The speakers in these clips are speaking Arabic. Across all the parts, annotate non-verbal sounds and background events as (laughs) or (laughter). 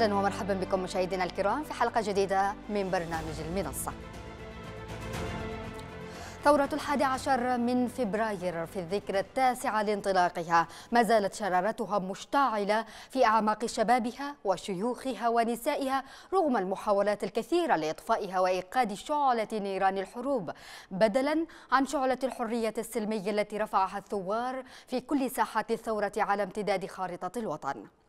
أهلا ومرحبا بكم مشاهدينا الكرام في حلقة جديدة من برنامج المنصة. ثورة الحادي عشر من فبراير في الذكرى التاسعة لانطلاقها ما زالت شرارتها مشتعلة في أعماق شبابها وشيوخها ونسائها رغم المحاولات الكثيرة لإطفائها وإيقاد شعلة نيران الحروب بدلا عن شعلة الحرية السلمية التي رفعها الثوار في كل ساحات الثورة على امتداد خارطة الوطن.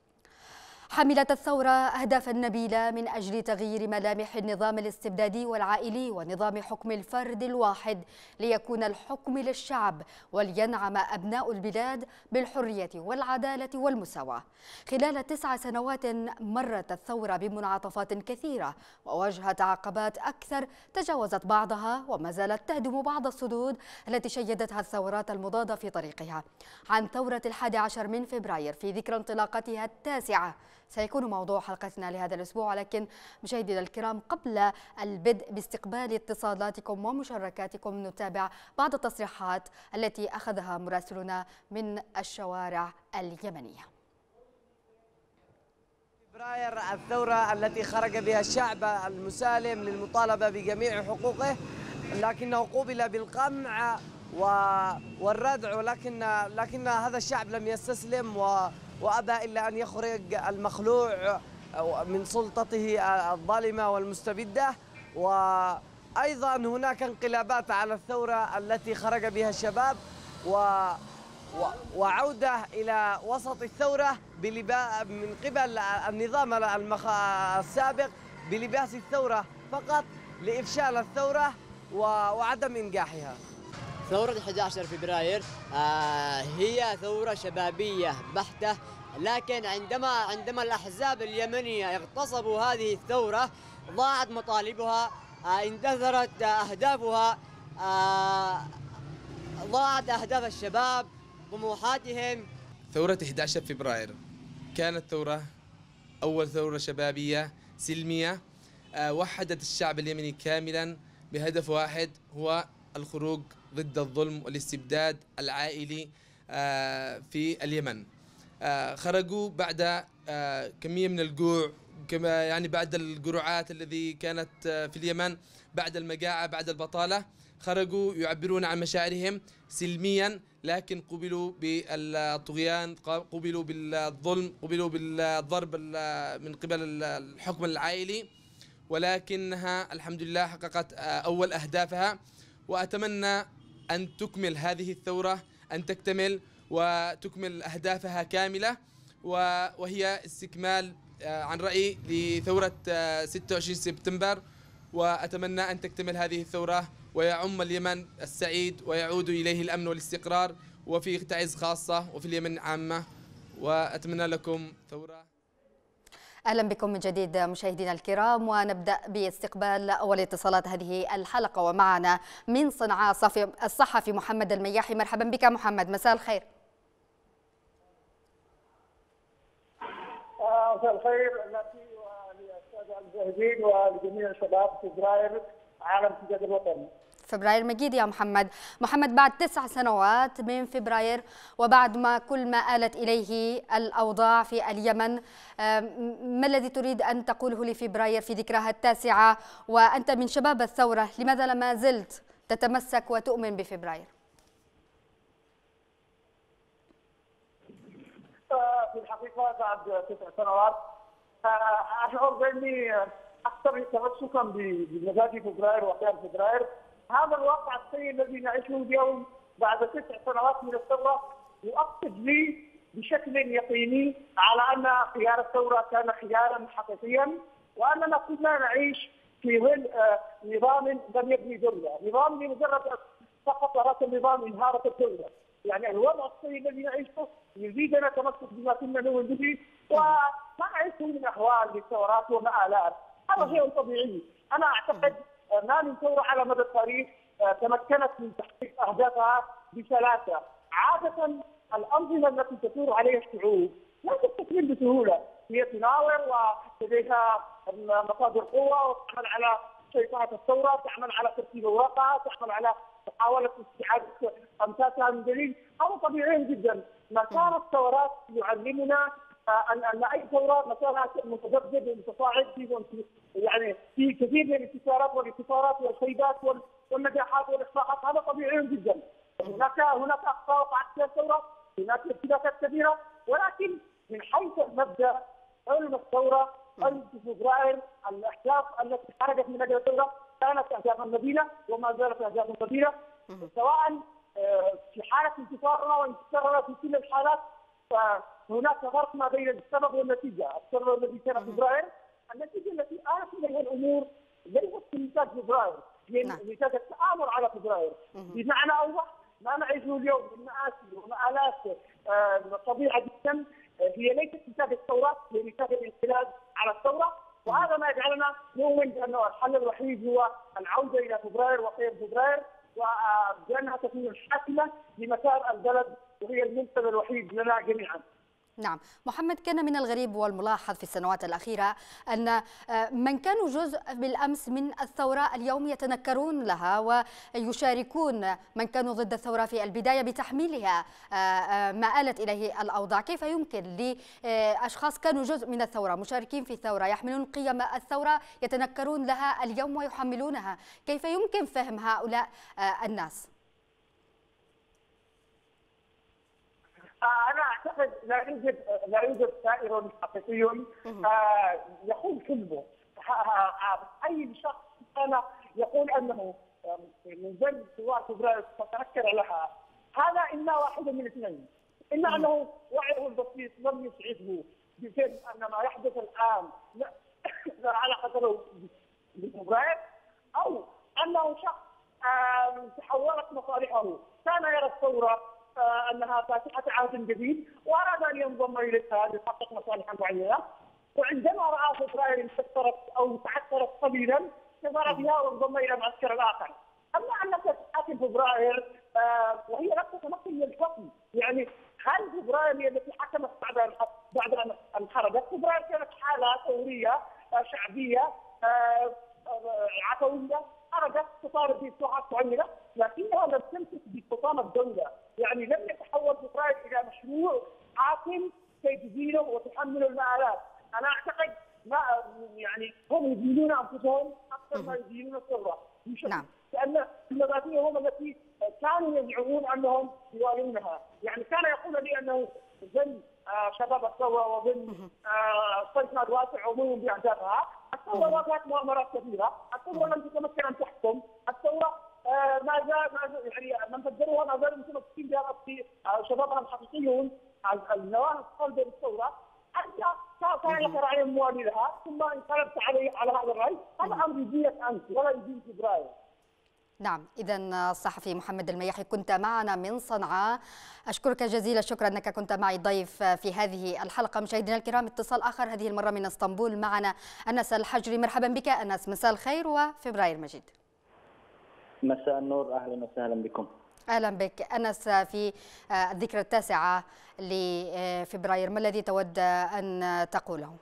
حملت الثورة أهدافا نبيلة من أجل تغيير ملامح النظام الاستبدادي والعائلي ونظام حكم الفرد الواحد ليكون الحكم للشعب ولينعم أبناء البلاد بالحرية والعدالة والمساواة. خلال تسع سنوات مرت الثورة بمنعطفات كثيرة وواجهت عقبات أكثر تجاوزت بعضها وما زالت تهدم بعض الصدود التي شيدتها الثورات المضادة في طريقها. عن ثورة الحادي عشر من فبراير في ذكرى انطلاقتها التاسعة سيكون موضوع حلقتنا لهذا الأسبوع لكن مشاهدينا الكرام قبل البدء باستقبال اتصالاتكم ومشاركاتكم نتابع بعض التصريحات التي أخذها مراسلنا من الشوارع اليمنية. فبراير الثورة التي خرج بها الشعب المسالم للمطالبة بجميع حقوقه لكنه قوبل بالقمع والردع ولكن لكن هذا الشعب لم يستسلم و وأبى إلا أن يخرج المخلوع من سلطته الظالمة والمستبدة. وأيضا هناك انقلابات على الثورة التي خرج بها الشباب و وعودة إلى وسط الثورة من قبل النظام السابق بلباس الثورة فقط لإفشال الثورة وعدم إنجاحها. ثورة 11 فبراير آه هي ثورة شبابية بحتة. لكن عندما عندما الأحزاب اليمنية اغتصبوا هذه الثورة ضاعت مطالبها آه اندثرت أهدافها آه ضاعت أهداف الشباب طموحاتهم. ثورة 11 فبراير كانت ثورة أول ثورة شبابية سلمية وحدت الشعب اليمني كاملا بهدف واحد هو الخروج ضد الظلم والاستبداد العائلي في اليمن. خرجوا بعد كمية من الجوع كما يعني بعد الجروعات الذي كانت في اليمن بعد المجاعة بعد البطالة خرجوا يعبرون عن مشاعرهم سلميا لكن قبلوا بالطغيان قبلوا بالظلم قبلوا بالضرب من قبل الحكم العائلي. ولكنها الحمد لله حققت أول أهدافها. وأتمنى أن تكمل هذه الثورة أن تكتمل وتكمل أهدافها كاملة وهي استكمال عن رأيي لثورة 26 سبتمبر. وأتمنى أن تكتمل هذه الثورة ويعم اليمن السعيد ويعود إليه الأمن والاستقرار وفي تعز خاصة وفي اليمن عامة. وأتمنى لكم ثورة أهلا بكم من جديد مشاهدينا الكرام ونبدأ باستقبال اول اتصالات هذه الحلقة. ومعنا من صنعاء الصحفي محمد المياحي. مرحبا بك محمد مساء الخير. مساء الخير. لك وللساده المشاهدين ولجميع شباب فبراير عالم امتداد الوطن فبراير مجيد يا محمد. محمد بعد تسع سنوات من فبراير وبعد ما كل ما آلت إليه الأوضاع في اليمن ما الذي تريد أن تقوله لفبراير في ذكرها التاسعة؟ وأنت من شباب الثورة لماذا لما زلت تتمسك وتؤمن بفبراير؟ في الحقيقة بعد تسع سنوات أشعر بأني أكثر تمسكا بمبادئ فبراير وقيام فبراير. هذا الواقع السيء الذي نعيشه اليوم بعد تسع سنوات من الثورة يؤكد لي بشكل يقيني على أن خيار الثورة كان خيارا حقيقيا وأننا كنا نعيش في ظل نظام لم يبني دوله، نظام لمجرد فقط رأس النظام انهارت الدولة، يعني الوضع السيء الذي نعيشه يزيدنا تمسك بما كنا نؤمن به وما نعيشه من أحوال للثورات ومآلات، هذا شيء طبيعي، أنا أعتقد ما من ثوره على مدى التاريخ تمكنت من تحقيق أهدافها بسلاسه، عادة الأنظمة التي تثور عليها الشعوب لا تستكمل بسهولة، هي تناور ولديها مصادر قوة وتعمل على سيطره الثورة، تعمل على ترتيب الواقع، تعمل على محاولة استعاده امساكها من جديد، هذا طبيعي جدا، مسار الثورات يعلمنا آه، ان أن أي ثورة مسارها متجدد ومتصاعد في يعني في كثير من الانتصارات والانتصارات والخيبات وال- والنجاحات والاخفاقات هذا طبيعي جدا. هناك هناك أخطاء وقعت فيها الثورة هناك ارتباكات كبيرة ولكن من حيث المبدأ علم الثورة علم فبراير الاحداث التي خرجت من أجل الثورة كانت اهدافا نبيله وما زالت اهدافا نبيله سواء آه، في حالة انتصارنا وانتصارنا في كل الحالات فهناك فرق ما بين السبب والنتيجة، السبب الذي كان فبراير النتيجه التي آلت اليها الأمور ليست في نتاج فبراير هي نعم. نتاج التآمر على فبراير بمعنى اوضح ما نعيشه اليوم من مآسي ومآلات آه، طبيعة جدا هي ليست نتاج الثورات هي نتاج الانقلاب على الثوره وهذا ما يجعلنا نؤمن بأنه الحل الوحيد هو العودة إلى فبراير وقيم فبراير وبانها تكون الحاكمه لمسار البلد وهي المنتدى الوحيد لنا جميعا. نعم. محمد كان من الغريب والملاحظ في السنوات الأخيرة أن آه، من كانوا جزء بالأمس من الثورة اليوم يتنكرون لها ويشاركون من كانوا ضد الثورة في البداية بتحميلها آه، آه، ما آلت إليه الأوضاع. كيف يمكن لأشخاص كانوا جزء من الثورة مشاركين في الثورة يحملون قيم الثورة يتنكرون لها اليوم ويحملونها؟ كيف يمكن فهم هؤلاء الناس آه، أنا أعتقد لا يوجد لا يوجد سائر حقيقي آه، يقول كلمة. آه، أي شخص كان يقول أنه من ضمن ثوار فبراير ستنكر لها. هذا اما واحد من اثنين. اما أنه وعيه البسيط لم يسعده. بفهم أن ما يحدث الآن لا لا علاقه له بفبراير أو أنه شخص تحولت مصالحه. كان يرى الثورة أنها فاتحة عهد جديد وأراد أن ينضم اليها ليحقق مصالحا معينة. وعندما رأى فبراير انكسرت أو تعثرت قليلا نظر فيها وانضم إلى المعسكر الآخر. أما انك تحاكم فبراير آه، وهي لم تتمكن من الحكم يعني هل فبراير هي التي حكمت بعد أن- بعد أن انخرجت فبراير كانت حالة ثورية آه، شعبية آه، عفوية خرجت تطالب باصلاحات معينه لكنها لم تمسك بحطام الدولة، يعني لم يتحول فبراير إلى مشروع حاكم سيدينه وتحمل المآلات، أنا أعتقد ما يعني هم يدينون أنفسهم أكثر ما يدينون الثوره، نعم. لأن المبادئ هم التي كانوا يزعمون أنهم يوالونها، يعني كان يقول لي أنه ضمن آه، شباب الثورة وضمن آه، صيفنا الواسع عموما بأهدافها، الثورة واجهت مؤامرات كثيرة، الثورة لم تتمكن ان تحكم، الثورة آه، ما زال ما زال يعني من فجروها ما زالوا متمسكين بها في آه، شبابها الحقيقيون ال- النواة الصلبه للثوره حتى كان- كان لك راي موالي لها ثم انقلبت عليه على هذا الرأي، هذا أمر يدينك أنت ولا يدين فبراير. نعم. إذا الصحفي محمد المياحي كنت معنا من صنعاء. أشكرك جزيل الشكر أنك كنت معي ضيف في هذه الحلقة. مشاهدينا الكرام اتصال آخر هذه المرة من إسطنبول معنا أنس الحجري. مرحبا بك أنس. مساء الخير وفبراير مجيد. مساء النور أهلا وسهلا بكم. أهلا بك أنس في الذكرى التاسعة لفبراير ما الذي تود أن تقوله؟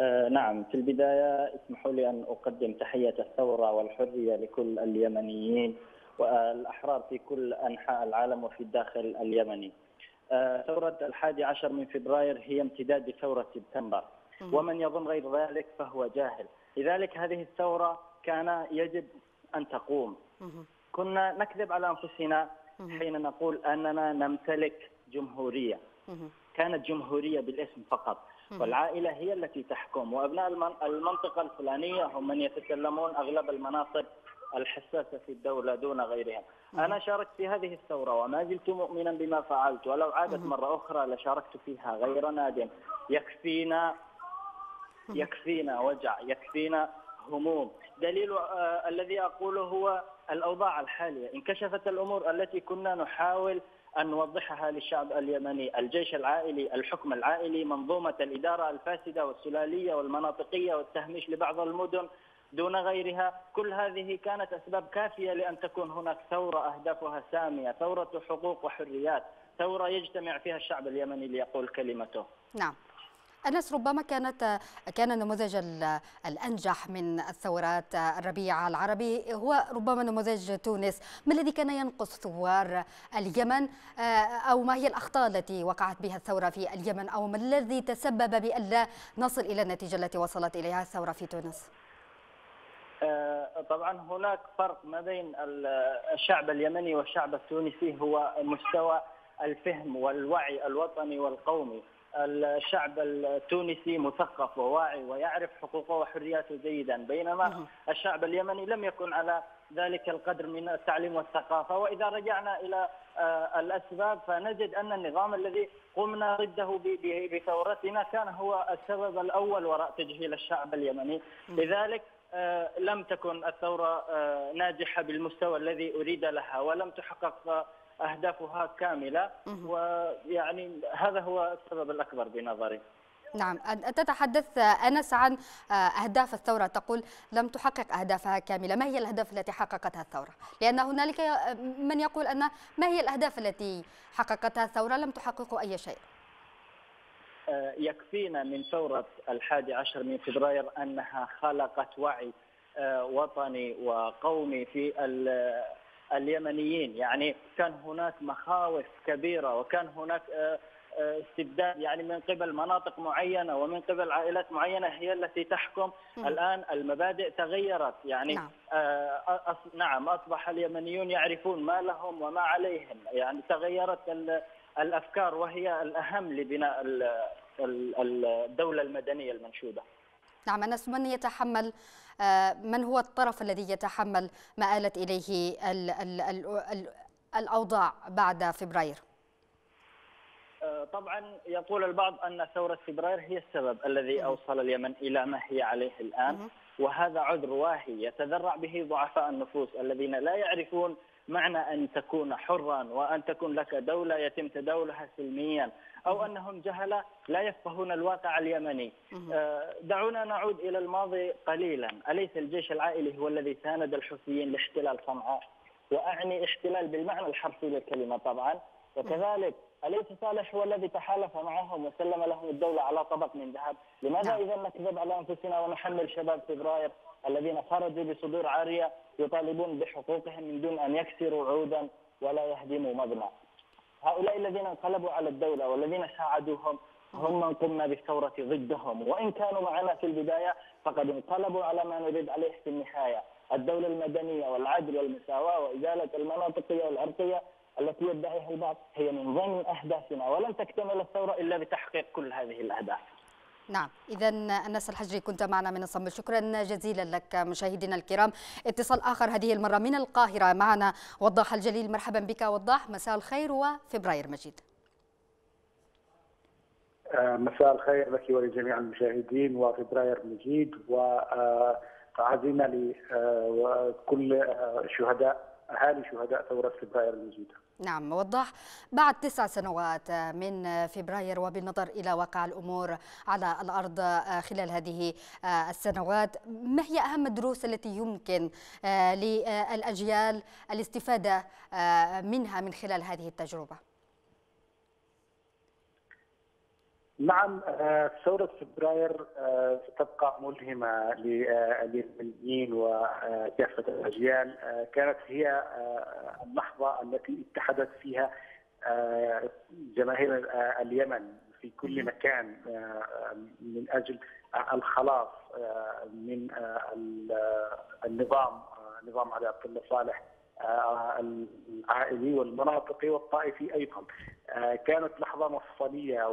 آه نعم في البداية اسمحوا لي أن أقدم تحية الثورة والحرية لكل اليمنيين والأحرار في كل أنحاء العالم وفي الداخل اليمني. آه ثورة الحادي عشر من فبراير هي امتداد لثورة سبتمبر ومن يظن غير ذلك فهو جاهل. لذلك هذه الثورة كان يجب أن تقوم. كنا نكذب على أنفسنا حين نقول أننا نمتلك جمهورية. كانت جمهورية بالاسم فقط. والعائلة هي التي تحكم. وأبناء المن- المنطقة الفلانية هم من يتكلمون أغلب المناصب الحساسة في الدولة دون غيرها. أنا شاركت في هذه الثورة وما زلت مؤمنا بما فعلت. ولو عادت مرة أخرى لشاركت فيها غير ناد. يكفينا يكفينا وجع. يكفينا هموم دليل آه الذي أقوله هو الأوضاع الحالية. انكشفت الأمور التي كنا نحاول أن نوضحها للشعب اليمني. الجيش العائلي الحكم العائلي منظومة الإدارة الفاسدة والسلالية والمناطقية والتهميش لبعض المدن دون غيرها. كل هذه كانت أسباب كافية لأن تكون هناك ثورة أهدافها سامية ثورة حقوق وحريات ثورة يجتمع فيها الشعب اليمني ليقول كلمته. نعم. أنس ربما كانت كان النموذج الأنجح من الثورات الربيع العربي هو ربما نموذج تونس. ما الذي كان ينقص ثوار اليمن؟ أو ما هي الأخطاء التي وقعت بها الثورة في اليمن؟ أو ما الذي تسبب بأن لا نصل إلى النتيجة التي وصلت إليها الثورة في تونس؟ طبعا هناك فرق ما بين الشعب اليمني والشعب التونسي هو مستوى الفهم والوعي الوطني والقومي. الشعب التونسي مثقف وواعي ويعرف حقوقه وحرياته جيدا. بينما الشعب اليمني لم يكن على ذلك القدر من التعليم والثقافة. وإذا رجعنا إلى آه، الأسباب فنجد أن النظام الذي قمنا ضده بثورتنا كان هو السبب الأول وراء تجهيل الشعب اليمني. لذلك آه، لم تكن الثورة آه، ناجحة بالمستوى الذي أريد لها ولم تحقق أهدافها كاملة. ويعني هذا هو السبب الأكبر بنظري. نعم. تتحدث أنس عن آه، أهداف الثورة. تقول لم تحقق أهدافها كاملة. ما هي الأهداف التي حققتها الثورة؟ لأن هنالك من يقول أن ما هي الأهداف التي حققتها الثورة؟ لم تحقق أي شيء. آه، يكفينا من ثورة الحادي عشر من فبراير أنها خلقت وعي آه، وطني وقومي في اليمنيين. يعني كان هناك مخاوف كبيرة وكان هناك آه، آه، استبداد. يعني من قبل مناطق معينة ومن قبل عائلات معينة هي التي تحكم. م. الآن المبادئ تغيرت. يعني نعم. آه أص... نعم أصبح اليمنيون يعرفون ما لهم وما عليهم. يعني تغيرت الأفكار وهي الأهم لبناء الدولة المدنية المنشودة. نعم أنس من يتحمل آه، من هو الطرف الذي يتحمل ما آلت إليه ال ال ال الأوضاع بعد فبراير؟ آه، طبعا يقول البعض أن ثورة فبراير هي السبب الذي أوصل اليمن إلى ما هي عليه الآن. وهذا عذر واهي يتذرع به ضعفاء النفوس الذين لا يعرفون معنى أن تكون حرا وأن تكون لك دولة يتم تداولها سلميا أو أنهم جهلة لا يفقهون الواقع اليمني. آه، دعونا نعود إلى الماضي قليلا. أليس الجيش العائلي هو الذي ساند الحوثيين لاحتلال صنعاء؟ وأعني احتلال بالمعنى الحرفي للكلمة طبعا. وكذلك أليس صالح هو الذي تحالف معهم وسلم لهم الدولة على طبق من ذهب؟ لماذا نعم. إذا نكذب على أنفسنا ونحمل شباب فبراير الذين خرجوا بصدور عارية يطالبون بحقوقهم من دون أن يكسروا عودا ولا يهدموا مبنى. هؤلاء الذين انقلبوا على الدولة والذين ساعدوهم هم من قمنا بالثورة ضدهم. وإن كانوا معنا في البداية فقد انقلبوا على ما نريد عليه في النهاية. الدولة المدنية والعدل والمساواة وإزالة المناطقية والعرقية التي يدعيها البعض هي من ضمن أهدافنا. ولن تكتمل الثورة إلا بتحقيق كل هذه الأهداف. نعم. إذا أنس الحجري كنت معنا من الصمت شكرا جزيلا لك مشاهدينا الكرام. اتصال آخر هذه المرة من القاهرة معنا وضاح الجليل. مرحبا بك وضاح. مساء الخير وفبراير مجيد. آه، مساء الخير لك ولجميع المشاهدين وفبراير مجيد. وتعازينا لكل شهداء أهالي شهداء ثورة فبراير المجيده. نعم وضح بعد تسع سنوات من فبراير وبالنظر إلى واقع الأمور على الأرض خلال هذه السنوات ما هي أهم الدروس التي يمكن للأجيال الاستفادة منها من خلال هذه التجربة؟ نعم آه، ثورة فبراير آه، ستبقى ملهمة لليمنيين وكافة الأجيال آه، كانت هي اللحظة التي اتحدت فيها جماهير اليمن في كل مكان من أجل الخلاص من النظام نظام علي عبد الله صالح العائلي والمناطقي والطائفي أيضا. آه، كانت لحظة مفصلية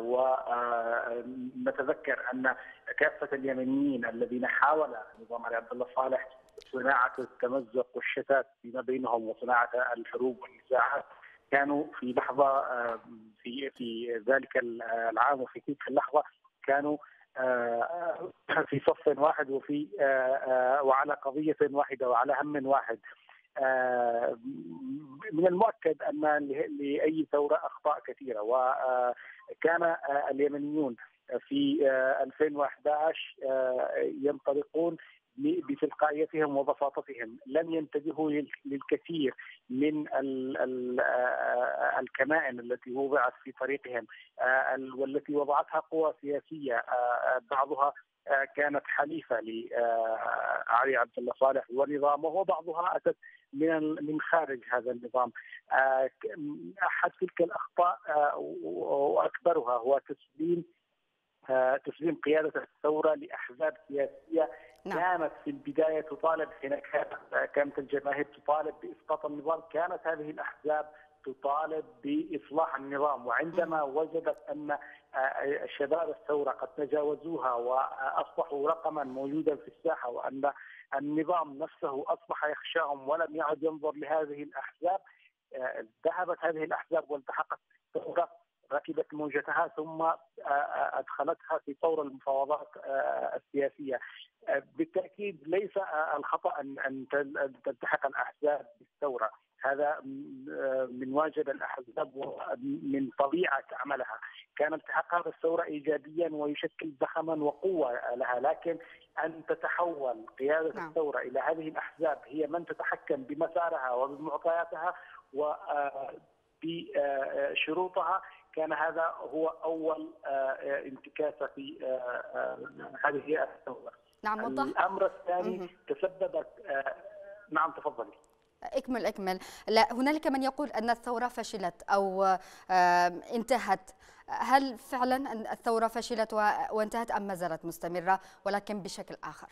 ونتذكر أن كافة اليمنيين الذين حاول نظام علي عبد الله صالح صناعة التمزق والشتات فيما بينهم وصناعة الحروب والنزاعات كانوا في لحظة آه، في في ذلك العام وفي تلك اللحظة كانوا آه، في صف واحد وفي وعلى قضية واحدة وعلى هم واحد. آه، من المؤكد أن لأي ثورة أخطاء كثيرة وكان آه، اليمنيون في 2011 آه، ينطلقون بتلقائيتهم وبساطتهم لم ينتبهوا للكثير من الكمائن التي وضعت في طريقهم والتي وضعتها قوى سياسية بعضها كانت حليفة لعلي عبد الله صالح ونظامه وبعضها أتت من من خارج هذا النظام. أحد تلك الأخطاء وأكبرها هو تسليم تسليم قيادة الثورة لأحزاب سياسية نعم. كانت في البداية تطالب حين كانت الجماهير تطالب بإسقاط النظام كانت هذه الأحزاب تطالب بإصلاح النظام وعندما وجدت أن شباب الثورة قد تجاوزوها وأصبحوا رقما موجودا في الساحة وأن النظام نفسه أصبح يخشاهم ولم يعد ينظر لهذه الأحزاب ذهبت هذه الأحزاب والتحقت بالثوره ركبت موجتها ثم أدخلتها في طور المفاوضات السياسية. بالتأكيد ليس الخطأ ان تلتحق الأحزاب بالثورة، هذا من واجب الأحزاب ومن طبيعة عملها، كان التحاق هذا الثورة ايجابيا ويشكل زخما وقوة لها، لكن أن تتحول قيادة نعم. الثورة إلى هذه الأحزاب هي من تتحكم بمسارها وبمعطياتها وبشروطها كان هذا هو أول انتكاسة في هذه الثورة. نعم وضح. الأمر الثاني تسببت نعم تفضلي. اكمل اكمل. لا هنالك من يقول أن الثورة فشلت أو انتهت. هل فعلا الثورة فشلت وانتهت أم ما زالت مستمرة؟ ولكن بشكل آخر.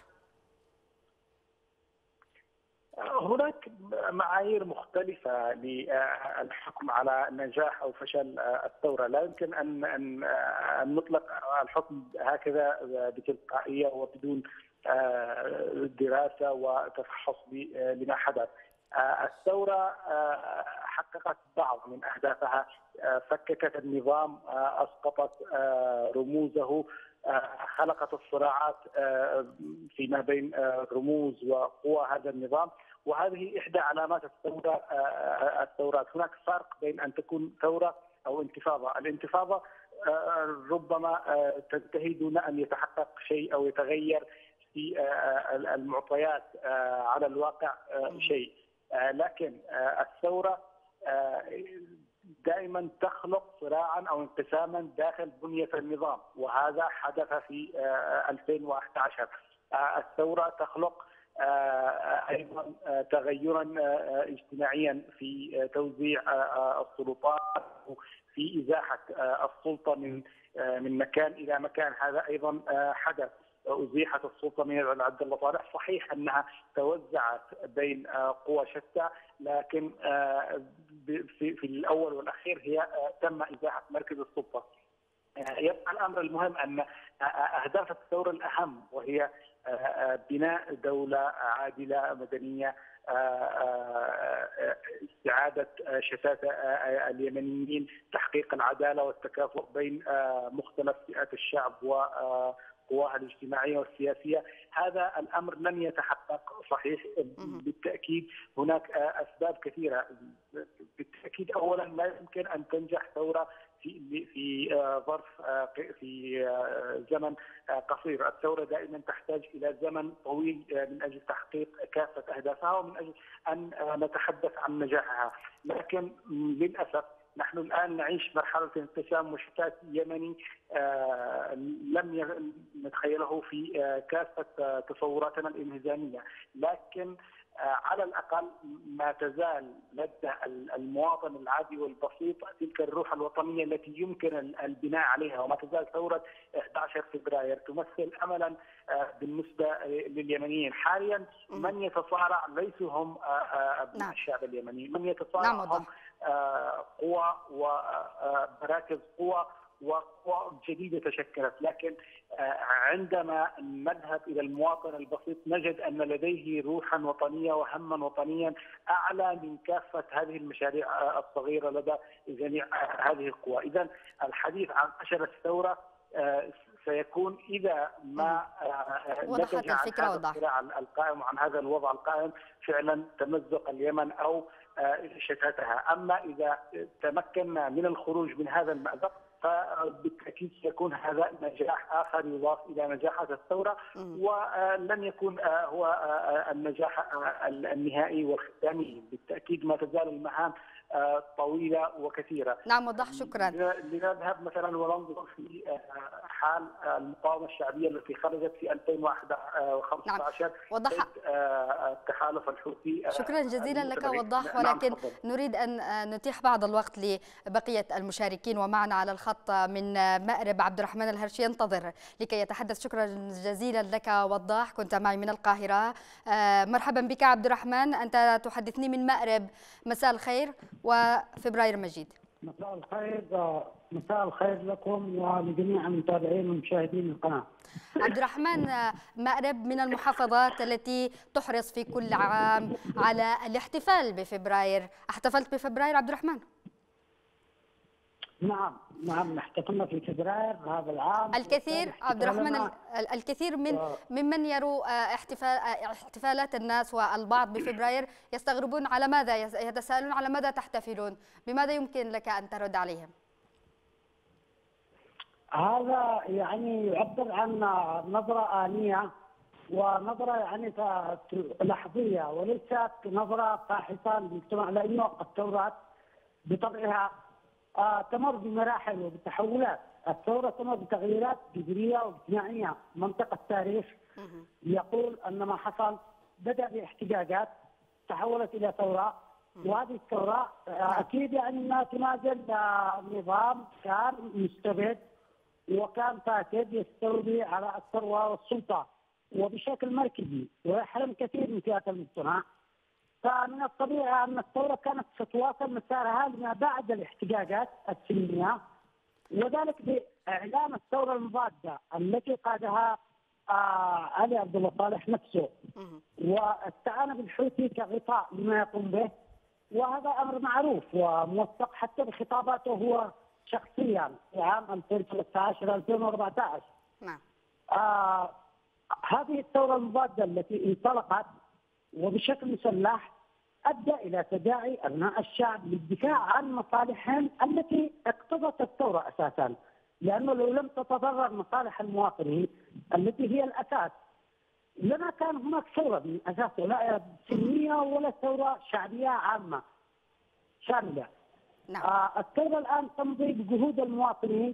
هناك معايير مختلفة للحكم على نجاح أو فشل الثورة، لا يمكن أن أن نطلق الحكم هكذا بتلقائية وبدون دراسة وتفحص لما حدث. الثورة حققت بعض من أهدافها. فككت النظام أسقطت رموزه. خلقت الصراعات فيما بين رموز وقوى هذا النظام. وهذه إحدى علامات الثورة الثورات هناك فرق بين أن تكون ثورة أو انتفاضة. الانتفاضة ربما تنتهي دون أن يتحقق شيء أو يتغير في المعطيات على الواقع شيء. لكن الثورة دائما تخلق صراعا أو انقساما داخل بنية النظام وهذا حدث في 2011 الثورة تخلق أيضا تغيرا اجتماعيا في توزيع السلطات في إزاحة السلطة من من مكان إلى مكان. هذا أيضا حدث. أزيحت السلطة من عبد الله صالح، صحيح أنها توزعت بين قوى شتى لكن في, في الأول والأخير هي تم إزاحة مركز السلطة. يبقى الأمر المهم أن أهداف الثورة الأهم وهي بناء دولة عادلة مدنية استعاده شتات اليمنيين تحقيق العدالة والتكافؤ بين مختلف فئات الشعب قواها الاجتماعية والسياسية، هذا الأمر لن يتحقق صحيح بالتأكيد. هناك أسباب كثيرة. بالتأكيد اولا لا يمكن أن تنجح ثورة في في ظرف في زمن قصير، الثورة دائما تحتاج إلى زمن طويل من أجل تحقيق كافة أهدافها ومن أجل أن نتحدث عن نجاحها، لكن للأسف نحن الآن نعيش مرحلة انقسام وشتات يمني آه لم نتخيله في آه كافة تصوراتنا الإنهزامية، لكن آه على الأقل ما تزال لدى المواطن العادي والبسيط تلك الروح الوطنية التي يمكن البناء عليها وما تزال ثورة 11 فبراير تمثل املا بالنسبة لليمنيين، حاليا من يتصارع ليسوا هم ابناء نعم. الشعب اليمني، من يتصارع نعم هم قوى ومراكز قوى وقوى جديدة تشكلت. لكن عندما نذهب إلى المواطن البسيط نجد أن لديه روحا وطنية وهما وطنيا أعلى من كافة هذه المشاريع الصغيرة لدى جميع هذه القوى، اذا الحديث عن فشل الثورة سيكون إذا ما نتج عن هذا الصراع القائم وعن هذا الوضع القائم فعلا تمزق اليمن أو شتاتها، أما إذا تمكنا من الخروج من هذا المأزق فبالتأكيد سيكون هذا نجاح آخر يضاف إلى نجاحات الثورة ولن يكون هو النجاح النهائي والختامي. بالتأكيد ما تزال المهام طويلة وكثيرة. نعم وضح شكرا. لنذهب مثلا وننظر في حال المقاومة الشعبية التي خرجت في 2015 نعم. وضح. التحالف الحوثي شكرا جزيلا لك وضح. ولكن نعم نريد أن نتيح بعض الوقت لبقية المشاركين ومعنا على الخط من مأرب عبد الرحمن الهرشي. ينتظر لكي يتحدث. شكرا جزيلا لك وضاح كنت معي من القاهرة. مرحبا بك عبد الرحمن. أنت تحدثني من مأرب. مساء الخير. وفبراير مجيد مساء الخير مساء الخير لكم ولجميع المتابعين والمشاهدين القناة. عبد الرحمن مأرب من المحافظات التي تحرص في كل عام على الاحتفال بفبراير، احتفلت بفبراير عبد الرحمن؟ نعم نعم احتفلنا في فبراير هذا العام. الكثير عبد الرحمن الكثير من ممن يروا احتفال احتفالات الناس والبعض بفبراير يستغربون على ماذا يتساءلون على ماذا تحتفلون؟ بماذا يمكن لك أن ترد عليهم؟ هذا يعني يعبر عن نظرة آنية ونظرة يعني لحظية وليست نظرة باحثة للمجتمع لأنه الثورات بطبعها آه تمر بمراحل وبتحولات. الثورة تمر بتغييرات جذرية واجتماعية. منطق التاريخ يقول أن ما حصل بدأ باحتجاجات تحولت إلى ثورة. وهذه الثورة آه أكيد يعني ما تنازل نظام كان مستبد وكان فاسد يستولي على الثروة والسلطة وبشكل مركزي. ويحرم كثير من فئات المجتمع. فمن الطبيعي أن الثورة كانت تتواصل مسارها لما بعد الاحتجاجات السلميه وذلك بإعلان الثورة المضادة التي قادها آه علي عبد الله صالح نفسه. واستعان بالحوثي كغطاء لما يقوم به وهذا أمر معروف وموثق حتى بخطاباته هو شخصيا في عام 2013 2014 نعم. آه هذه الثورة المضادة التي انطلقت وبشكل مسلح أدى إلى تداعي أبناء الشعب للدفاع عن مصالحهم التي اقتضت الثورة أساسا، لأنه لو لم تتضرر مصالح المواطنين التي هي الأساس لما كان هناك ثورة من اساسه لا سلميه ولا ثورة شعبية عامة شاملة. نعم. آه الثورة الآن تمضي بجهود المواطنين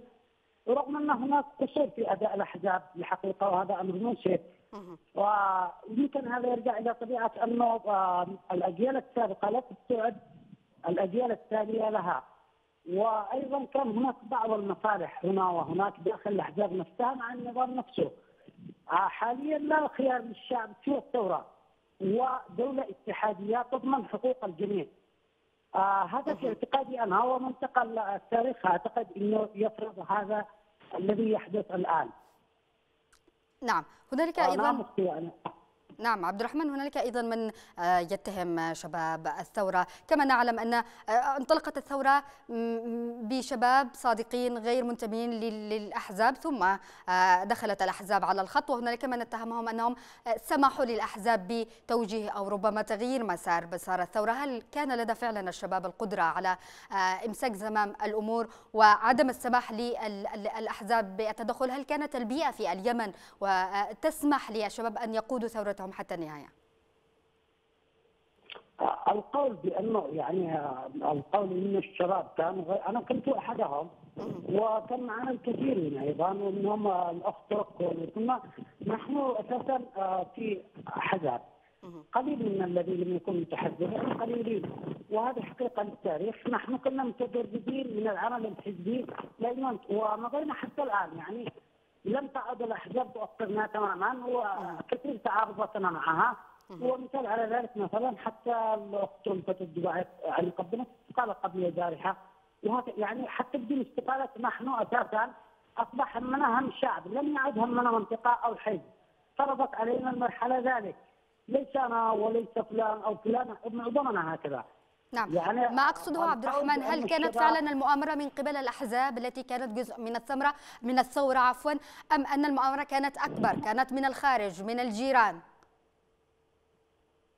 رغم أن هناك قصور في أداء الأحزاب الحقيقة وهذا أمر منشئ ويمكن هذا يرجع إلى طبيعة انه الأجيال السابقة لا تستوعب الأجيال التالية لها. وأيضا كان هناك بعض المصالح هنا وهناك داخل الأحزاب نفسها مع النظام نفسه. حاليا لا خيار للشعب سوى الثورة ودولة اتحادية تضمن حقوق الجميع. آه هذا في اعتقادي أنا ومنتقل التاريخ. أعتقد إنه يفرض هذا الذي يحدث الآن. نعم هنالك أيضا نعم عبد الرحمن هنالك أيضا من يتهم شباب الثورة. كما نعلم أن انطلقت الثورة بشباب صادقين غير منتمين للأحزاب ثم دخلت الأحزاب على الخط. وهنالك من اتهمهم أنهم سمحوا للأحزاب بتوجيه أو ربما تغيير مسار مسار الثورة. هل كان لدى فعلا الشباب القدرة على إمساك زمام الأمور وعدم السماح للاحزاب بالتدخل؟ هل كانت البيئة في اليمن وتسمح للشباب أن يقودوا ثورتهم؟ حتى النهاية؟ القول بأنه يعني القول إن الشباب كانوا أنا كنت أحدهم وكان معنا الكثيرين أيضا ومنهم الأخ كنا نحن أساسا في أحزاب. قليل من الذين لم يكونوا متحزبين قليلين. وهذه حقيقة للتاريخ. نحن كنا متجردين من العمل الحزبي لأنه ومضينا حتى الآن يعني. لم تعد الأحزاب تؤثرنا تماما وكثير تعارضاتنا معها. ومثال على ذلك مثلا حتى الأخت فتاه الدبي يعني قدمت استقاله قبل البارحه وهذا يعني حتى بدون استقالة نحن أساسا أصبح همنا هم الشعب لم يعد همنا منطقه أو حزب. فرضت علينا المرحلة ذلك. ليس أنا وليس فلان أو فلان معظمنا هكذا. نعم. يعني ما أقصده عبد الرحمن هل كانت فعلا المؤامرة من قبل الأحزاب التي كانت جزء من الثورة من الثورة عفوا أم أن المؤامرة كانت أكبر كانت من الخارج من الجيران؟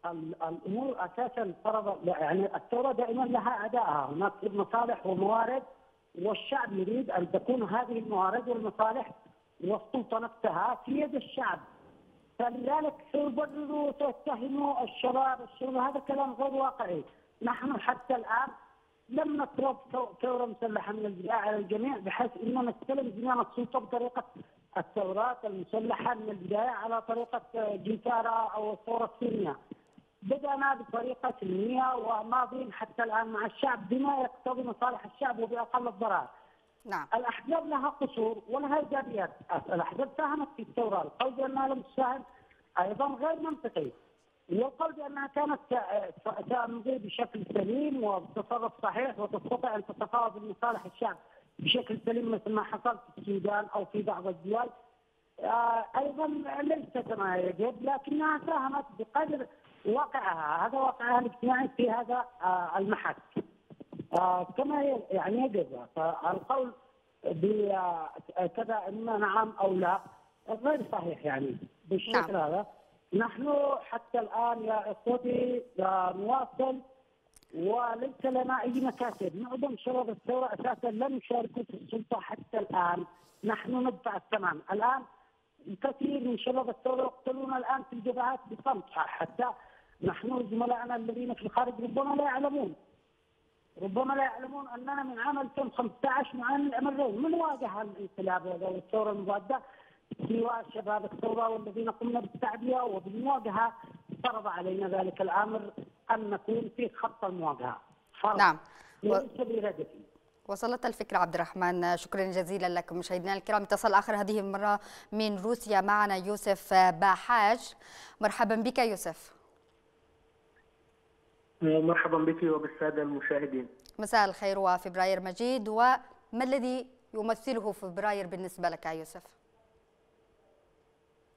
الأمور أساسا فرض يعني الثورة دائما لها ادائها هناك مصالح وموارد والشعب يريد أن تكون هذه الموارد والمصالح والسلطه نفسها في يد الشعب. فلذلك تبرروا وتتهموا الشباب الشباب هذا كلام غير واقعي. نحن حتى الآن لم نطلب ثورة مسلحة من البداية على الجميع بحيث إننا نستلم زمام السلطة بطريقة الثورات المسلحة من البداية على طريقة جيتارا أو الثورة السوريه. بدأنا بطريقة سلمية وماضين حتى الآن مع الشعب بما يقتضي مصالح الشعب وبأقل الضرائب. نعم الأحزاب لها قصور ولها إيجابيات، الأحزاب ساهمت في الثورة، القول بأنها لم تساهم أيضا غير منطقي. والقول بأنها كانت تمضي بشكل سليم وبتصرف صحيح وتستطيع أن تتفاوض بمصالح الشعب بشكل سليم مثل ما حصل في السودان أو في بعض الدول آه، أيضا ليس كما يجب لكنها ساهمت بقدر واقعها. هذا واقعها الاجتماعي في هذا آه، المحك. آه، كما يعني يجب. فالقول بكذا إما نعم أو لا غير صحيح يعني. بالشكل نعم. هذا نحن حتى الآن يا اخوتي نواصل وليس لنا أي مكاسب، معظم شباب الثورة أساسا لم يشاركوا في السلطة حتى الآن، نحن ندفع الثمن، الآن الكثير من شباب الثورة يقتلون الآن في الجبهات بصمت حتى نحن زملائنا الذين في الخارج ربما لا يعلمون. ربما لا يعلمون أننا من عام 2015 معانا الامرين من واجه الانقلاب والثوره المضاده سواء شباب الثورة والذين قمنا بالتعبئه وبالمواجهة. فرض علينا ذلك الأمر أن نكون في خط المواجهة. نعم. وليس. وصلت الفكرة عبد الرحمن شكرا جزيلا لكم مشاهدينا الكرام. اتصل آخر هذه المرة من روسيا. معنا يوسف باحاج. مرحبا بك يوسف. مرحبا بك وبالسادة المشاهدين. مساء الخير وفبراير مجيد. وما الذي يمثله فبراير بالنسبة لك يوسف؟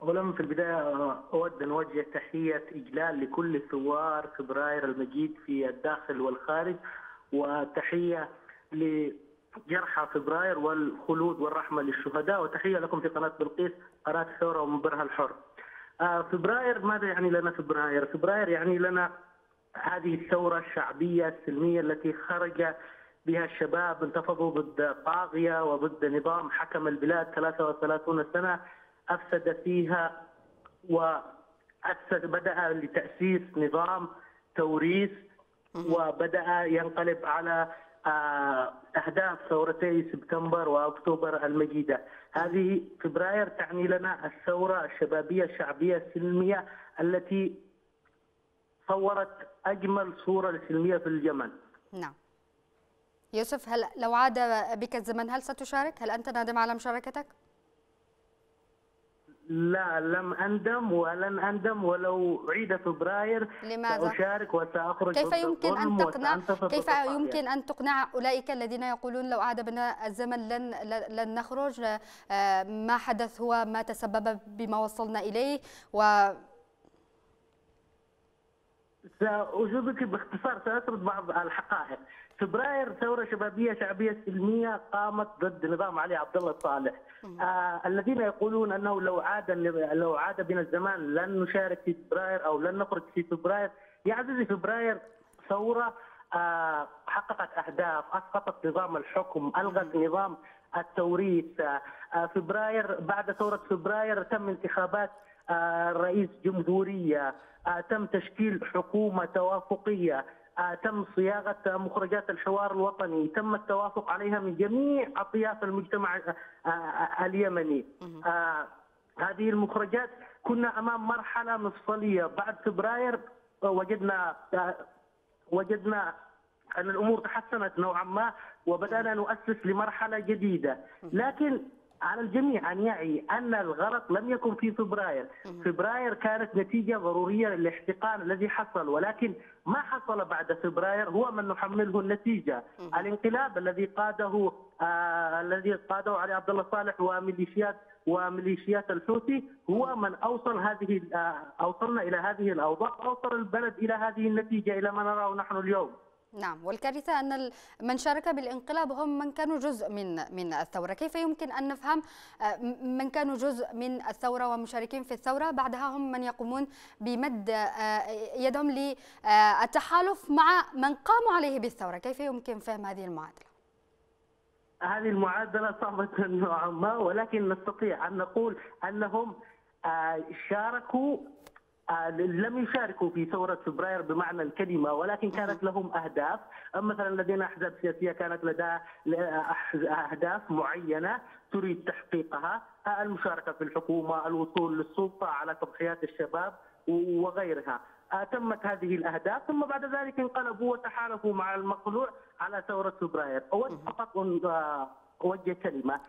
أولا في البداية أود أن أوجه تحية إجلال لكل ثوار فبراير المجيد في الداخل والخارج وتحية لجرحى فبراير والخلود والرحمة للشهداء وتحية لكم في قناة بلقيس قناة الثورة ومنبرها الحر آه، فبراير ماذا يعني لنا فبراير؟ فبراير يعني لنا هذه الثورة الشعبية السلمية التي خرج بها الشباب انتفضوا ضد طاغية وضد نظام حكم البلاد 33 سنة أفسد فيها وأسس بدأ لتأسيس نظام توريث وبدأ ينقلب على آه، أهداف ثورتي سبتمبر وأكتوبر المجيدة هذه فبراير تعني لنا الثورة الشبابية الشعبية السلمية التي صورت أجمل صورة للسلمية في اليمن نعم يوسف هل لو عاد بك الزمن هل ستشارك؟ هل أنت نادم على مشاركتك؟ لا لم أندم ولن أندم ولو عيد فبراير لماذا؟ سأشارك وسأخرج كيف يمكن أن تقنع كيف يمكن أن تقنع أولئك الذين يقولون لو عاد بنا الزمن لن لن نخرج؟ آه، ما حدث هو؟ ما تسبب بما وصلنا إليه؟ و سأجيبك باختصار سأسرد بعض الحقائق. فبراير ثورة شبابية شعبية سلمية قامت ضد نظام علي عبد الله صالح آه الذين يقولون أنه لو عاد لو عاد بنا الزمان لن نشارك في فبراير أو لن نخرج في فبراير. يا عزيزي فبراير ثورة آه حققت أهداف أسقطت نظام الحكم ألغت نظام التوريث. آه فبراير بعد ثورة فبراير تم انتخابات آه رئيس جمهورية. آه تم تشكيل حكومة توافقية. آه، تم صياغة مخرجات الحوار الوطني، تم التوافق عليها من جميع أطياف المجتمع آه، آه، اليمني. هذه المخرجات كنا أمام مرحلة مفصلية. بعد فبراير وجدنا وجدنا أن الأمور تحسنت نوعا ما وبدأنا نؤسس لمرحلة جديدة، لكن على الجميع أن يعي أن الغلط لم يكن في فبراير، فبراير كانت نتيجة ضرورية للاحتقان الذي حصل. ولكن ما حصل بعد فبراير هو من نحمله النتيجة، الانقلاب الذي قاده آه الذي قاده علي عبد الله صالح وميليشيات وميليشيات الحوثي هو من أوصل هذه آه أوصلنا إلى هذه الأوضاع، أوصل البلد إلى هذه النتيجة إلى ما نراه نحن اليوم. نعم والكارثة أن من شارك بالانقلاب هم من كانوا جزء من من الثورة. كيف يمكن أن نفهم آه، من كانوا جزء من الثورة ومشاركين في الثورة؟ بعدها هم من يقومون بمد آه، يدهم للتحالف مع من قاموا عليه بالثورة. كيف يمكن فهم هذه المعادلة؟ هذه المعادلة صعبة (laughs) نوعا ما ولكن نستطيع أن نقول أنهم آه، شاركوا لم يشاركوا في ثورة فبراير بمعنى الكلمة ولكن كانت لهم أهداف. مثلا لدينا أحزاب سياسية كانت لديها أهداف معينة تريد تحقيقها آه، المشاركة في الحكومة الوصول للسلطة على تضحيات الشباب وغيرها. تمت هذه الأهداف ثم بعد ذلك انقلبوا وتحالفوا مع المقلوع على ثورة فبراير، اود فقط ان أوجه كلمة.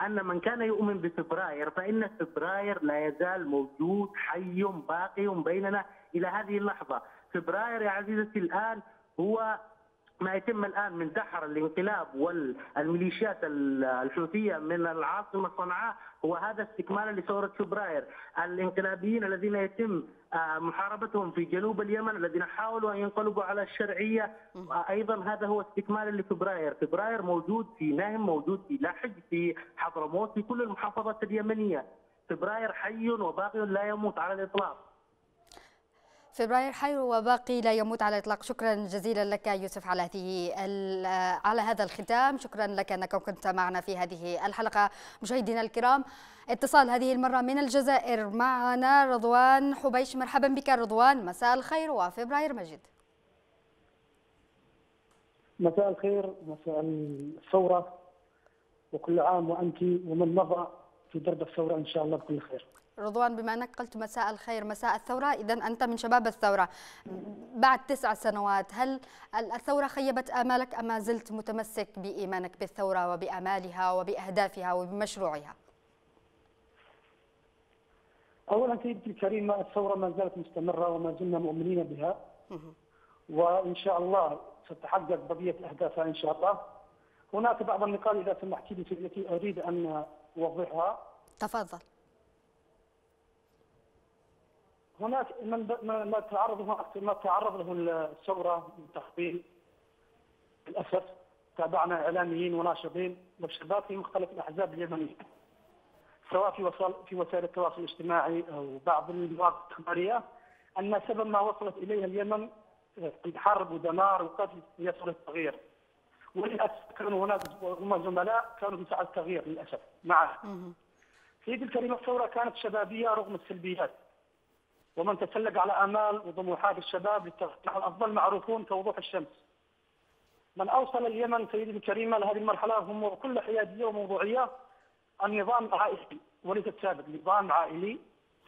أن من كان يؤمن بفبراير فإن فبراير لا يزال موجود حي باقي بيننا إلى هذه اللحظة، فبراير يا عزيزتي الآن هو ما يتم الآن من دحر الانقلاب والميليشيات الحوثية من العاصمة صنعاء هو هذا استكمالا لثورة فبراير، الانقلابيين الذين يتم آه، محاربتهم في جنوب اليمن الذين حاولوا أن ينقلبوا على الشرعية أيضا هذا هو استكمالا لفبراير، فبراير موجود في نهم، موجود في لحج، في حضرموت، في كل المحافظات اليمنية، فبراير حي وباقي لا يموت على الإطلاق. فبراير حي وباقي لا يموت على الإطلاق. شكرا جزيلا لك يوسف على هذه على هذا الختام. شكرا لك أنك كنت معنا في هذه الحلقة. مشاهدينا الكرام اتصال هذه المرة من الجزائر معنا رضوان حبيش. مرحبا بك رضوان. مساء الخير وفبراير مجد مساء الخير مساء الثورة. وكل عام وأنت ومن مضى في درب الثورة إن شاء الله بكل خير. رضوان بما أنك قلت مساء الخير مساء الثورة. إذا أنت من شباب الثورة. بعد تسع سنوات هل الثورة خيبت آمالك أم ما زلت متمسك بإيمانك بالثورة وبآمالها وبأهدافها وبمشروعها؟ أولا سيدتي الكريمة الثورة ما زالت مستمرة وما زلنا مؤمنين بها. وإن شاء الله ستتحقق بقية أهدافها إن شاء الله. هناك بعض النقاط إذا سمحت لي التي أريد أن أوضحها. تفضل. هناك من ما تعرض ما تعرض له الثورة من تخبيل للاسف تابعنا إعلاميين وناشطين وشباب في مختلف الأحزاب اليمنية سواء في وسائل في وسائل التواصل الاجتماعي أو بعض المواقع الاخباريه أن سبب ما وصلت إليه اليمن حرب ودمار وقتل يصل التغيير وللأسف كانوا هناك هم زملاء كانوا في التغيير للأسف معه. سيدي الكريم الثورة كانت شبابية رغم السلبيات. ومن تسلق على آمال وطموحات الشباب للتغيير الأفضل معروفون كوضوح الشمس. من أوصل اليمن سيدي الكريمة لهذه المرحلة هم بكل حيادية وموضوعية النظام العائلي. وليس السابق نظام عائلي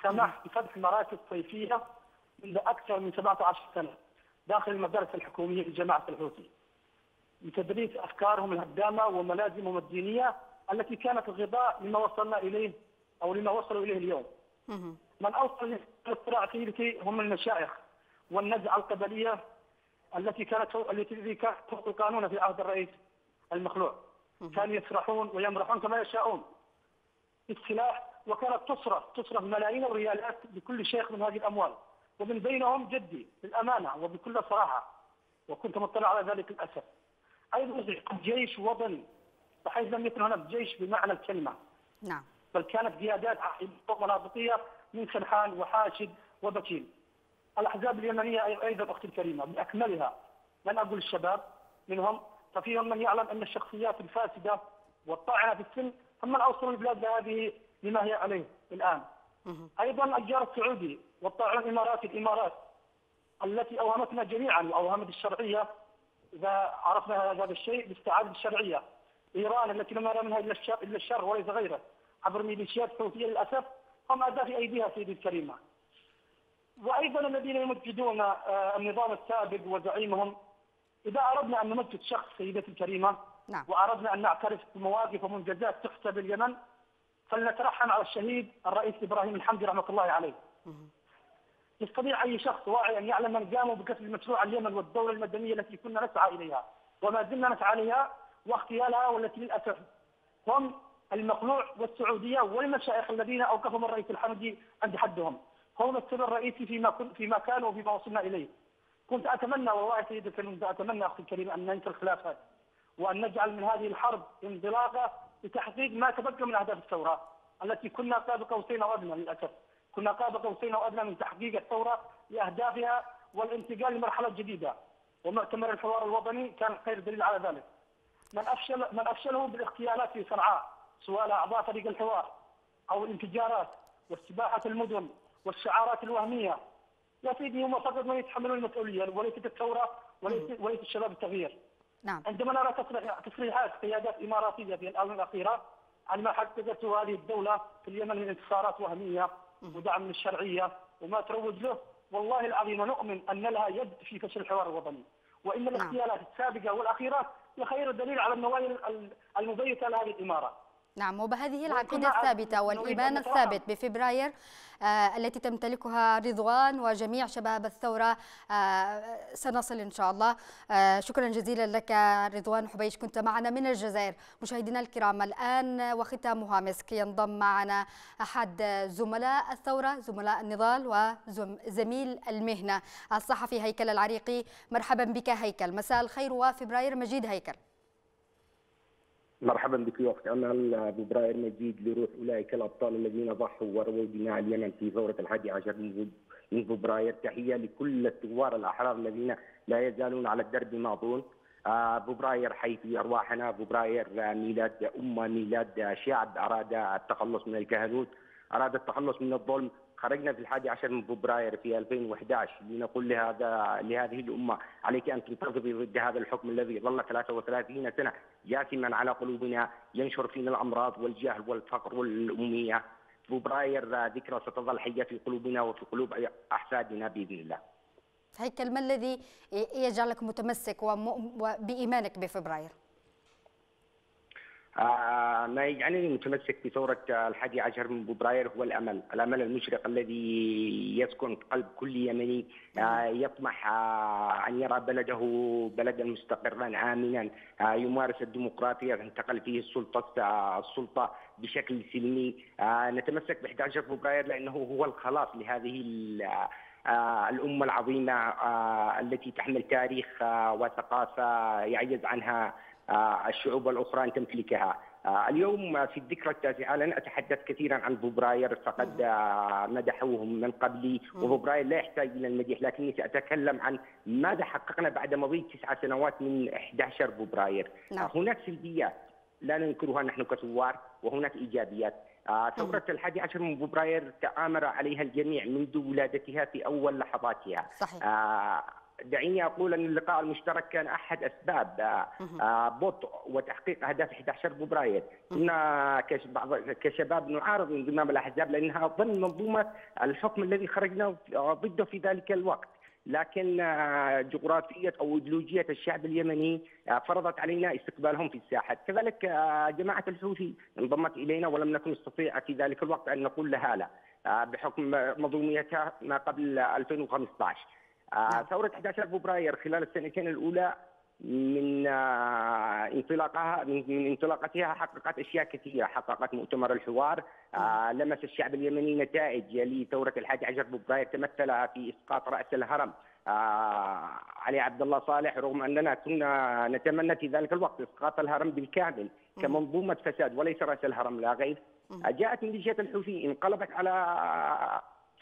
سمح بفتح مراكز صيفية منذ أكثر من 17 سنة داخل المدارس الحكومية لجماعة الحوثي. لتدريس أفكارهم الهدامة وملازمهم الدينية التي كانت غذاء لما وصلنا إليه أو لما وصلوا إليه اليوم. من أوصل للصراع سيدتي هم المشايخ والنزعة القبلية التي كانت التي كانت فوق القانون في عهد الرئيس المخلوع. كانوا يسرحون ويمرحون كما يشاءون. بالسلاح وكانت تصرف تصرف ملايين الريالات لكل شيخ من هذه الأموال. ومن بينهم جدي بالأمانة وبكل صراحة. وكنت مطلع على ذلك للأسف. أيضا جيش وطني بحيث لم يكن هناك جيش بمعنى الكلمة. نعم. بل كانت قيادات مناطقيه من سرحان وحاشد وبكين الأحزاب اليمنية أيضا أختي الكريمة بأكملها لن أقول الشباب منهم ففيهم من يعلم أن الشخصيات الفاسدة والطاعنة في السن هم من أوصلوا البلاد هذه لما هي عليه الآن. أيضا الجار السعودي والطاعون الإماراتي الإمارات التي أوهمتنا جميعا وأوهمت الشرعية إذا عرفنا هذا الشيء باستعادة الشرعية. إيران التي لم نرى منها إلا الشر, إلا الشر وليس غيره. عبر ميليشيات حوثية للأسف أداة في أيديها سيدي الكريمة وأيضا الذين يمجدون آه، النظام السابق وزعيمهم إذا أردنا أن نمجد شخص سيدتي الكريمة نعم. وأردنا أن نعترف بمواقف ومنجزات تحسب اليمن فلنترحم على الشهيد الرئيس إبراهيم الحمدي رحمة الله عليه. يستطيع أي شخص واعي أن يعلم من قاموا بكسب مشروع اليمن والدولة المدنية التي كنا نسعى إليها وما زلنا نسعى إليها واغتيالها والتي للأسف هم المقلوع والسعودية والمشايخ الذين اوقفهم الرئيس الحمدي عند حدهم هم السبب الرئيسي فيما كن فيما كانوا وفيما وصلنا إليه. كنت أتمنى والله سيدي كنت أتمنى أختي الكريمه أن ننسى الخلافات وأن نجعل من هذه الحرب انطلاقه لتحقيق ما تبقى من أهداف الثورة التي كنا قاب قوسين أو ادنى للأسف. كنا قاب قوسين أو ادنى من تحقيق الثورة لأهدافها والانتقال لمرحلة جديدة ومؤتمر الحوار الوطني كان خير دليل على ذلك. من افشل من أفشله بالاغتيالات في صنعاء سواء أعضاء فريق الحوار أو الانفجارات واستباحه المدن والشعارات الوهمية. يا سيدي هم فقط من يتحملون المسؤولية وليست الثورة وليس وليس الشباب التغيير. نعم. عندما نرى تصريح- تصريحات قيادات إماراتية في الآونة الأخيرة عن ما حققته هذه الدولة في اليمن من انتصارات وهمية ودعم من الشرعية وما تروج له والله العظيم نؤمن أن لها يد في فشل الحوار الوطني. وإن الاغتيالات السابقة والاخيره هي خير دليل على النوايا ال- المبيتة لهذه الإمارة. نعم وبهذه العقيدة الثابتة والإيمان. الثابت بفبراير آه، التي تمتلكها رضوان وجميع شباب الثورة آه، سنصل إن شاء الله. آه، شكرا جزيلا لك رضوان حبيش كنت معنا من الجزائر. مشاهدينا الكرام الآن وختامها مسك. ينضم معنا أحد زملاء الثورة زملاء النضال وزميل المهنة الصحفي هيكل العريقي. مرحبا بك هيكل. مساء الخير وفبراير مجيد هيكل. مرحبا بك وقت أمل. فبراير مجيد لروح أولئك الأبطال الذين ضحوا ورووا دماء اليمن في ثورة الحادي عشر من فبراير تحية لكل الثوار الأحرار الذين لا يزالون على الدرب ماضون. فبراير حي في أرواحنا. فبراير ميلاد أمة ميلاد. شعب أراد التخلص من الكهنوت أراد التخلص من الظلم. خرجنا في الحادي عشر من فبراير في 2011 لنقول لهذا لهذه الأمة عليك أن تنتظري ضد هذا الحكم الذي ظل 33 سنة جاثما على قلوبنا ينشر فينا الأمراض والجهل والفقر والاميه فبراير ذكرى ستظل حية في قلوبنا وفي قلوب أحفادنا بإذن الله. هيكل ما الذي يجعلك متمسك وبإيمانك بفبراير؟ آه، ما يجعلني متمسك بثورة الحادي عشر من فبراير هو الأمل. الأمل المشرق الذي يسكن قلب كل يمني آه، يطمح آه، أن يرى بلده بلدا مستقرا آمنا يمارس الديمقراطية تنتقل فيه السلطة السلطة بشكل سلمي. نتمسك ب 11 فبراير لأنه هو الخلاص لهذه ال- الأمة العظيمة التي تحمل تاريخ وثقافة يعجز عنها الشعوب الأخرى أن تمتلكها. آه، اليوم في الذكرى التاسعة لن أتحدث كثيرا عن فبراير فقد آه، مدحوه من قبلي. وفبراير لا يحتاج إلى المديح لكني سأتكلم عن ماذا حققنا بعد مضي تسع سنوات من 11 فبراير نعم. هناك سلبيات لا ننكرها نحن كثوار وهناك إيجابيات. آه، ثورة الحادي عشر من فبراير تآمر عليها الجميع منذ ولادتها في أول لحظاتها. صحيح. آه، دعيني أقول أن اللقاء المشترك كان أحد أسباب آه، آه، بطء وتحقيق أهداف 11 فبراير كنا كشباب نعارض انضمام الأحزاب لأنها ضمن منظومة الحكم الذي خرجنا ضده في ذلك الوقت. لكن آه، جغرافية أو إيديولوجية الشعب اليمني فرضت علينا استقبالهم في الساحات، كذلك جماعة الحوثي انضمت إلينا ولم نكن نستطيع في ذلك الوقت أن نقول لها لا بحكم منظوميتها ما قبل 2015 آه، ثورة 11 فبراير خلال السنتين الأولى من آه، انطلاقها من انطلاقتها حققت أشياء كثيرة، حققت مؤتمر الحوار، آه، لمس الشعب اليمني نتائج لثورة الحادي عشر فبراير تمثل في إسقاط رأس الهرم. علي عبد الله صالح رغم أننا كنا نتمنى في ذلك الوقت إسقاط الهرم بالكامل كمنظومة فساد وليس رأس الهرم لا غير. جاءت ميليشيا الحوثي انقلبت على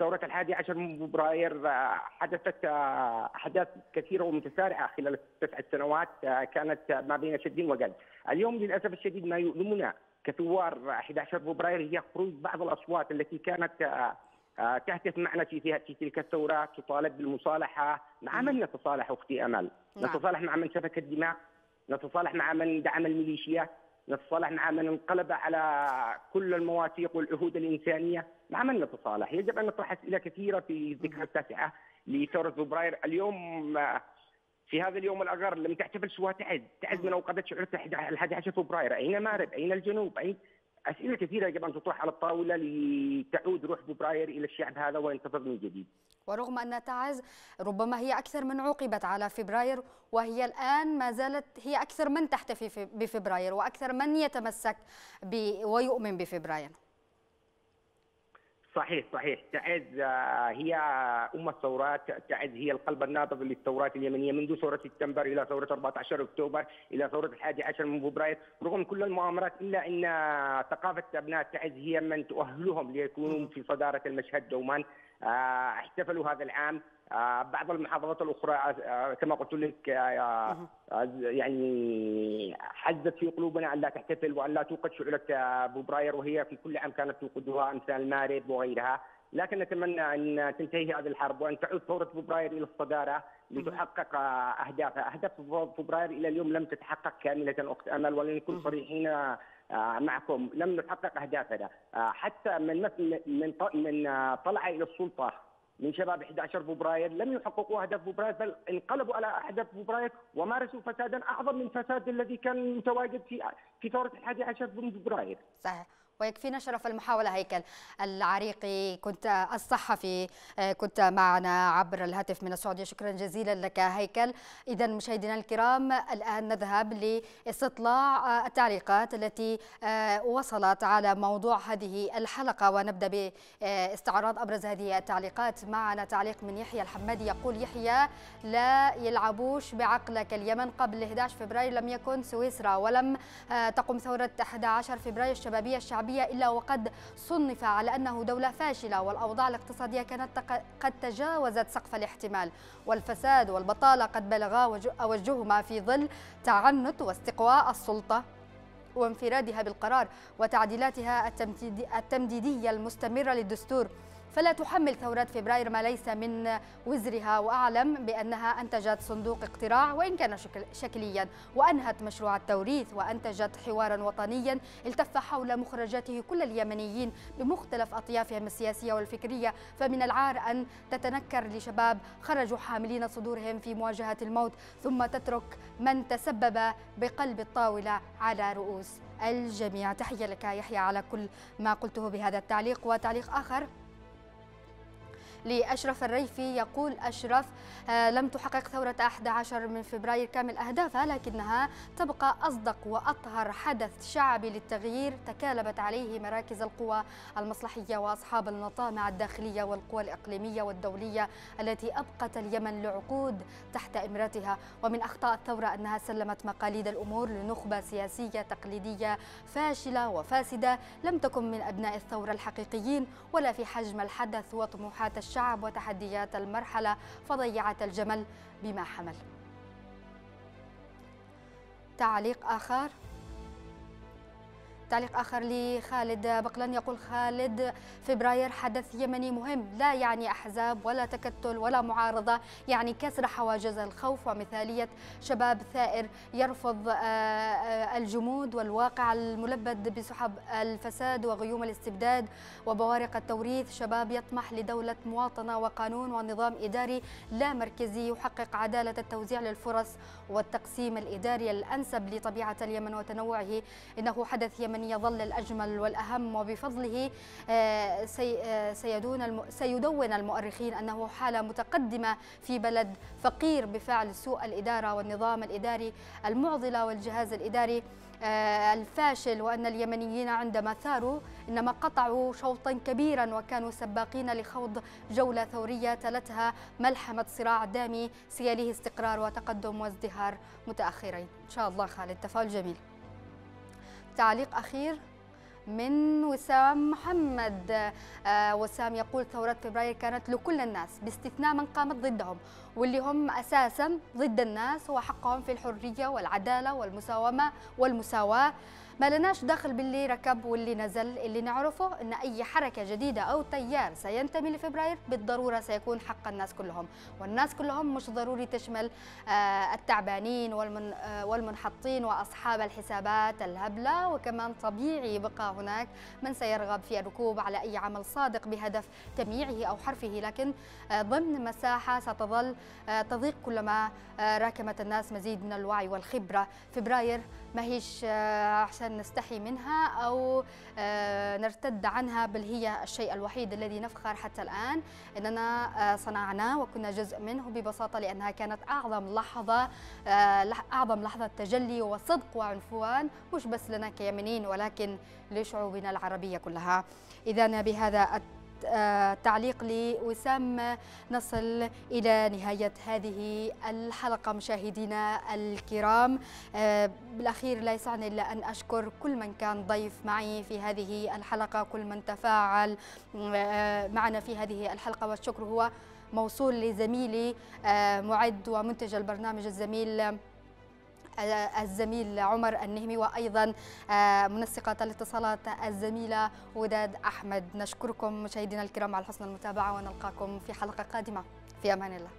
ثورة الحادي عشر من فبراير آه، حدثت آه، أحداث كثيرة ومتسارعة خلال التسع سنوات آه، كانت ما بين شد وجذب اليوم للأسف الشديد ما يؤلمنا كثوار 11 فبراير هي خروج بعض الأصوات التي كانت تهتف معنا في في تلك الثورة تطالب بالمصالحة مع من نتصالح أختي أمل؟ نعم. نتصالح مع من سفك الدماء؟ نتصالح مع من دعم الميليشيا؟ نتصالح مع من انقلب على كل المواثيق والعهود الإنسانية؟ مع من نتصالح يجب أن نطرح أسئلة كثيرة في الذكرى التاسعة لثورة فبراير اليوم في هذا اليوم الأغر لم تحتفل سوى تعز تعز من أوقات شعور الحادي عشر فبراير أين مارب؟ أين الجنوب؟ أين؟ أسئلة كثيرة يجب أن تطرح على الطاولة لتعود روح فبراير إلى الشعب هذا وينتفض من جديد. ورغم أن تعز ربما هي أكثر من عوقبت على فبراير وهي الآن ما زالت هي أكثر من تحتفي في- بفبراير وأكثر من يتمسك ويؤمن بفبراير. صحيح صحيح. تعز آه، هي أم الثورات تعز هي القلب النابض للثورات اليمنية منذ ثورة سبتمبر إلى ثورة 14 أكتوبر إلى ثورة الحادي عشر من فبراير. رغم كل المؤامرات إلا أن ثقافة أبناء تعز هي من تؤهلهم ليكونوا في صدارة المشهد دوما. آه، احتفلوا هذا العام. بعض المحافظات الأخرى كما قلت لك يعني حزت في قلوبنا أن لا تحتفل وأن لا توقد شعله فبراير وهي في كل عام كانت توقدها أمثال مارب وغيرها. لكن نتمنى أن تنتهي هذه الحرب وأن تعود ثوره فبراير إلى الصدارة لتحقق أهدافها، أهداف فبراير إلى اليوم لم تتحقق كاملة اخت أمل ولنكن صريحين آه، معكم. لم نحقق أهدافنا، آه، حتى من من من آه، طلع إلى السلطة من شباب 11 فبراير لم يحققوا أهداف فبراير بل انقلبوا على أهداف فبراير ومارسوا فسادا أعظم من الفساد الذي كان متواجد في في ثورة 11 فبراير. صحيح. ويكفينا شرف المحاولة هيكل العريقي كنت الصحفي آه، كنت معنا عبر الهاتف من السعودية. شكرا جزيلا لك هيكل. إذا مشاهدينا الكرام الآن نذهب لإستطلاع آه، التعليقات التي آه، وصلت على موضوع هذه الحلقة. ونبدأ باستعراض أبرز هذه التعليقات. معنا تعليق من يحيى الحمادي. يقول يحيى لا يلعبوش بعقلك اليمن. قبل 11 فبراير لم يكن سويسرا ولم تقم ثورة 11 فبراير الشبابية الشعبية العربية إلا وقد صنف على أنه دولة فاشلة والأوضاع الاقتصادية كانت قد تجاوزت سقف الاحتمال. والفساد والبطالة قد بلغا أوجهما في ظل تعنت واستقواء السلطة وانفرادها بالقرار وتعديلاتها التمديدية المستمرة للدستور. فلا تحمل ثورات فبراير ما ليس من وزرها وأعلم بأنها أنتجت صندوق اقتراع وإن كان شكل شكليا وأنهت مشروع التوريث وأنتجت حوارا وطنيا التف حول مخرجاته كل اليمنيين بمختلف أطيافهم السياسية والفكرية. فمن العار أن تتنكر لشباب خرجوا حاملين صدورهم في مواجهة الموت ثم تترك من تسبب بقلب الطاولة على رؤوس الجميع. تحية لك يحيى على كل ما قلته بهذا التعليق وتعليق آخر. لأشرف الريفي يقول أشرف آه، لم تحقق ثورة 11 من فبراير كامل أهدافها لكنها تبقى أصدق وأطهر حدث شعبي للتغيير تكالبت عليه مراكز القوى المصلحية وأصحاب المطامع الداخلية والقوى الإقليمية والدولية التي أبقت اليمن لعقود تحت إمرتها. ومن أخطاء الثورة أنها سلمت مقاليد الأمور لنخبة سياسية تقليدية فاشلة وفاسدة. لم تكن من أبناء الثورة الحقيقيين ولا في حجم الحدث وطموحات الشعب الشعب وتحديات المرحلة فضيعت الجمل بما حمل. تعليق آخر. تعليق آخر لخالد بقلان يقول خالد فبراير حدث يمني مهم لا يعني أحزاب ولا تكتل ولا معارضة يعني كسر حواجز الخوف. ومثالية شباب ثائر يرفض آه، آه، الجمود والواقع الملبد بسحب الفساد وغيوم الاستبداد وبوارق التوريث. شباب يطمح لدولة مواطنة وقانون ونظام إداري لا مركزي يحقق عدالة التوزيع للفرص والتقسيم الإداري الأنسب لطبيعة اليمن وتنوعه. إنه حدث يمني أن يظل الأجمل والأهم وبفضله آه، آه، سيدون سيدون المؤرخين أنه حالة متقدمة في بلد فقير بفعل سوء الإدارة والنظام الإداري المعضلة والجهاز الإداري آه، الفاشل وأن اليمنيين عندما ثاروا إنما قطعوا شوطا كبيرا وكانوا سباقين لخوض جولة ثورية تلتها ملحمة صراع دامي سيليه استقرار وتقدم وازدهار متأخرين. إن شاء الله خالد تفاؤل جميل. تعليق أخير من وسام محمد. آه وسام يقول ثورة فبراير كانت لكل الناس باستثناء من قامت ضدهم واللي هم أساسا ضد الناس وحقهم في الحرية والعدالة والمساومة والمساواة. ما لناش دخل باللي ركب واللي نزل اللي نعرفه إن أي حركة جديدة أو تيار سينتمي لفبراير بالضرورة سيكون حق الناس كلهم. والناس كلهم مش ضروري تشمل آه، التعبانين آه، والمنحطين وأصحاب الحسابات الهبلة. وكمان طبيعي يبقى هناك من سيرغب في الركوب على أي عمل صادق بهدف تمييعه أو حرفه. لكن آه، ضمن مساحة ستظل تضيق كلما راكمت الناس مزيد من الوعي والخبرة. فبراير ما هيش عشان نستحي منها أو آه، نرتد عنها بل هي الشيء الوحيد الذي نفخر حتى الآن. أننا آه، صنعناه وكنا جزء منه ببساطة لأنها كانت أعظم لحظة آه، أعظم لحظة تجلي وصدق وعنفوان مش بس لنا كيمنيين ولكن لشعوبنا العربية كلها. إذا بهذا تعليق لوسام نصل إلى نهاية هذه الحلقة مشاهدينا الكرام. آه، بالأخير لا يسعني إلا أن أشكر كل من كان ضيف معي في هذه الحلقة كل من تفاعل آه، معنا في هذه الحلقة. والشكر هو موصول لزميلي آه، معد ومنتج البرنامج الزميل آه، الزميل عمر النهمي وأيضا آه، منسقة الاتصالات الزميلة وداد أحمد. نشكركم مشاهدينا الكرام على حسن المتابعة ونلقاكم في حلقة قادمة. في أمان الله.